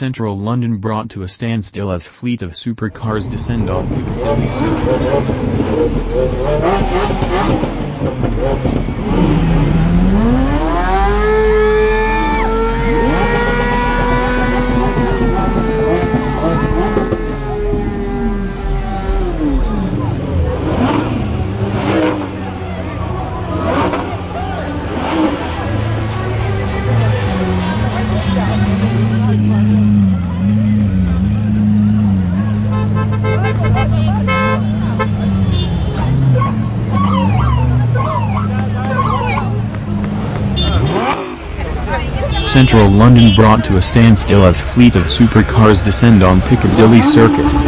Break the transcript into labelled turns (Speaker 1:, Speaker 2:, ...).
Speaker 1: Central London brought to a standstill as fleet of supercars descend on Piccadilly Circus. Central London brought to a standstill as fleet of supercars descend on Piccadilly Circus.